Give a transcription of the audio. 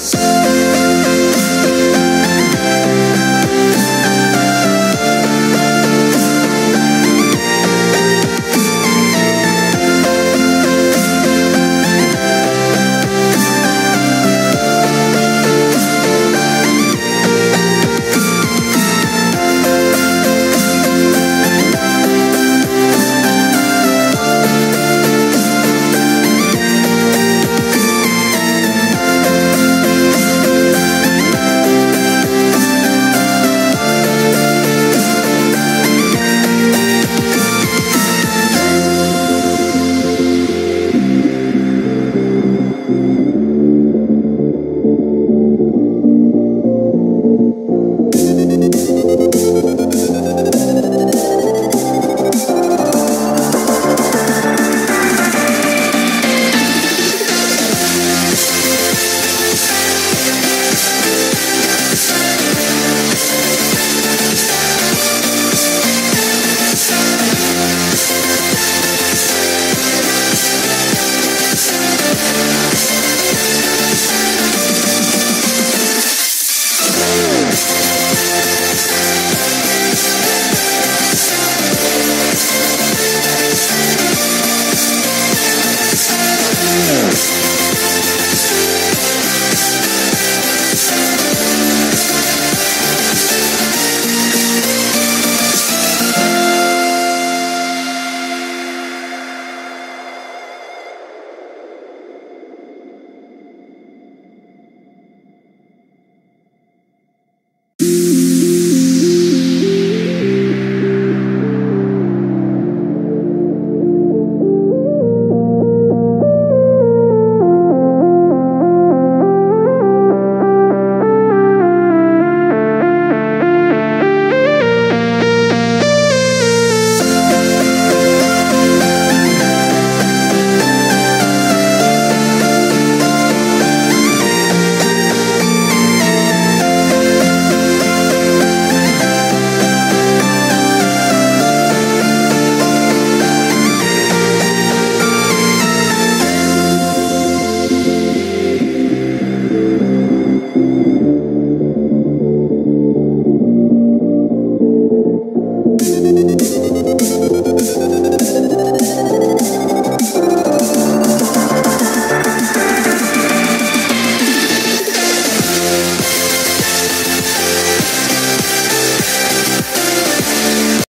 Yes.